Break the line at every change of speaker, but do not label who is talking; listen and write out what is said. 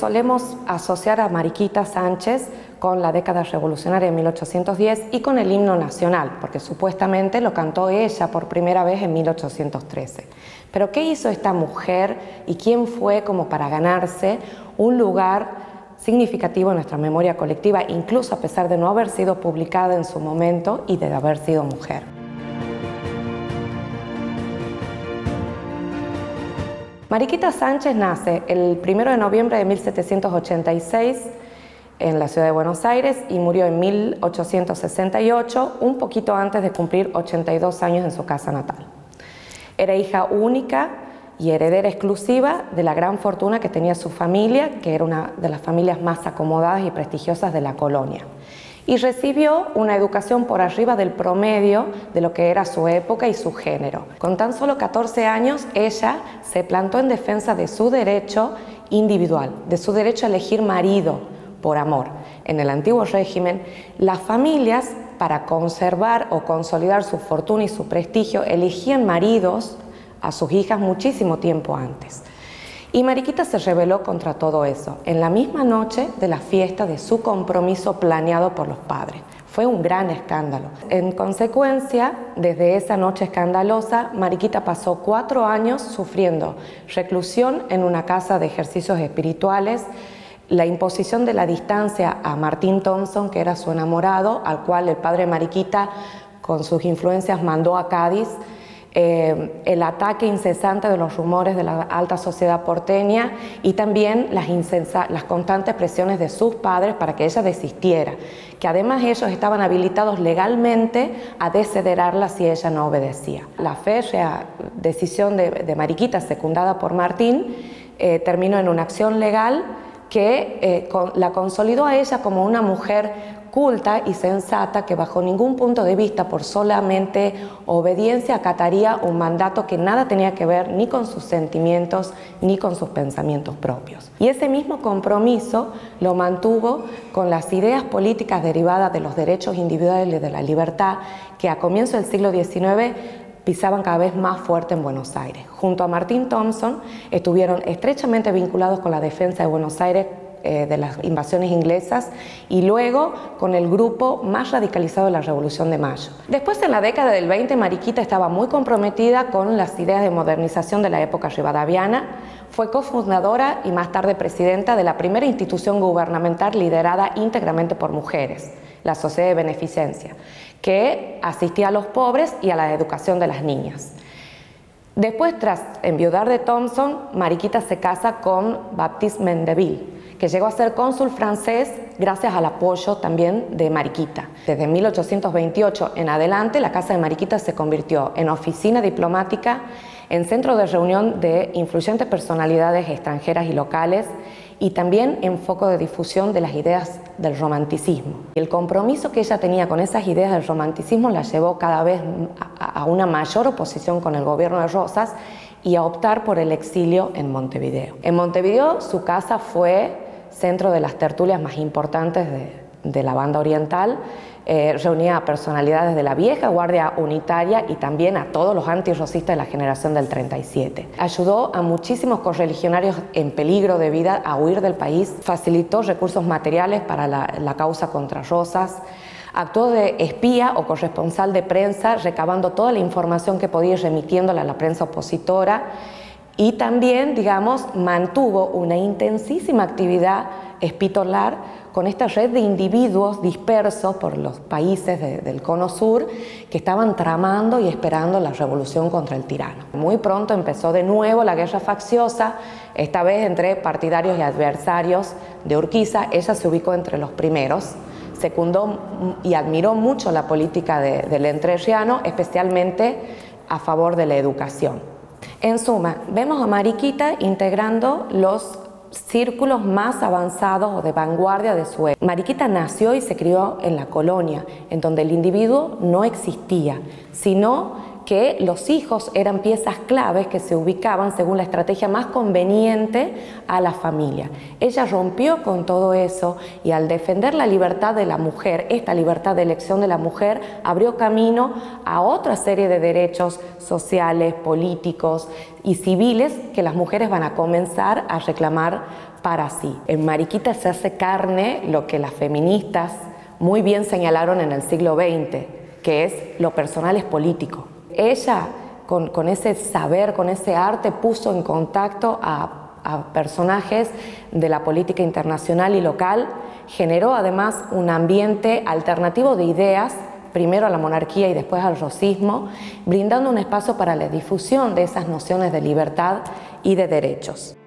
solemos asociar a Mariquita Sánchez con la década revolucionaria de 1810 y con el himno nacional, porque supuestamente lo cantó ella por primera vez en 1813. Pero ¿qué hizo esta mujer y quién fue como para ganarse un lugar significativo en nuestra memoria colectiva, incluso a pesar de no haber sido publicada en su momento y de haber sido mujer? Mariquita Sánchez nace el 1 de noviembre de 1786 en la ciudad de Buenos Aires y murió en 1868, un poquito antes de cumplir 82 años en su casa natal. Era hija única y heredera exclusiva de la gran fortuna que tenía su familia, que era una de las familias más acomodadas y prestigiosas de la colonia. Y recibió una educación por arriba del promedio de lo que era su época y su género. Con tan solo 14 años, ella se plantó en defensa de su derecho individual, de su derecho a elegir marido, por amor. En el antiguo régimen, las familias, para conservar o consolidar su fortuna y su prestigio, elegían maridos a sus hijas muchísimo tiempo antes. Y Mariquita se rebeló contra todo eso en la misma noche de la fiesta de su compromiso planeado por los padres. Fue un gran escándalo. En consecuencia, desde esa noche escandalosa, Mariquita pasó cuatro años sufriendo reclusión en una casa de ejercicios espirituales, la imposición de la distancia a Martín Thompson, que era su enamorado, al cual el padre Mariquita, con sus influencias, mandó a Cádiz, eh, el ataque incesante de los rumores de la alta sociedad porteña y también las, constantes presiones de sus padres para que ella desistiera, que además ellos estaban habilitados legalmente a desederarla si ella no obedecía. La férrea decisión de, Mariquita, secundada por Martín, eh, terminó en una acción legal que eh, la consolidó a ella como una mujer culta y sensata que bajo ningún punto de vista, por solamente obediencia, acataría un mandato que nada tenía que ver ni con sus sentimientos ni con sus pensamientos propios. Y ese mismo compromiso lo mantuvo con las ideas políticas derivadas de los derechos individuales y de la libertad que a comienzo del siglo XIX pisaban cada vez más fuerte en Buenos Aires. Junto a Martín Thompson estuvieron estrechamente vinculados con la defensa de Buenos Aires eh, de las invasiones inglesas y luego con el grupo más radicalizado de la Revolución de Mayo. Después en la década del 20 Mariquita estaba muy comprometida con las ideas de modernización de la época rivadaviana, fue cofundadora y más tarde presidenta de la primera institución gubernamental liderada íntegramente por mujeres, la Sociedad de Beneficencia que asistía a los pobres y a la educación de las niñas. Después, tras enviudar de Thompson, Mariquita se casa con Baptiste Mendeville, que llegó a ser cónsul francés gracias al apoyo también de Mariquita. Desde 1828 en adelante, la casa de Mariquita se convirtió en oficina diplomática, en centro de reunión de influyentes personalidades extranjeras y locales y también en foco de difusión de las ideas del romanticismo. El compromiso que ella tenía con esas ideas del romanticismo la llevó cada vez a una mayor oposición con el gobierno de Rosas y a optar por el exilio en Montevideo. En Montevideo su casa fue centro de las tertulias más importantes de, de la banda oriental eh, reunía a personalidades de la vieja Guardia Unitaria y también a todos los antirrocistas de la generación del 37. Ayudó a muchísimos correligionarios en peligro de vida a huir del país, facilitó recursos materiales para la, causa contra Rosas, actuó de espía o corresponsal de prensa, recabando toda la información que podía ir remitiéndola a la prensa opositora y también, digamos, mantuvo una intensísima actividad espitolar con esta red de individuos dispersos por los países del cono sur que estaban tramando y esperando la revolución contra el tirano. Muy pronto empezó de nuevo la guerra facciosa, esta vez entre partidarios y adversarios de Urquiza. Ella se ubicó entre los primeros, secundó y admiró mucho la política del entrerriano, especialmente a favor de la educación. En suma, vemos a Mariquita integrando los círculos más avanzados o de vanguardia de su. Mariquita nació y se crió en la colonia, en donde el individuo no existía, sino que los hijos eran piezas claves que se ubicaban según la estrategia más conveniente a la familia. Ella rompió con todo eso y al defender la libertad de la mujer, esta libertad de elección de la mujer, abrió camino a otra serie de derechos sociales, políticos y civiles que las mujeres van a comenzar a reclamar para sí. En Mariquita se hace carne lo que las feministas muy bien señalaron en el siglo XX, que es lo personal es político. Ella, con, ese saber, con ese arte, puso en contacto a, personajes de la política internacional y local, generó además un ambiente alternativo de ideas primero a la monarquía y después al rosismo, brindando un espacio para la difusión de esas nociones de libertad y de derechos.